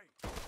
way!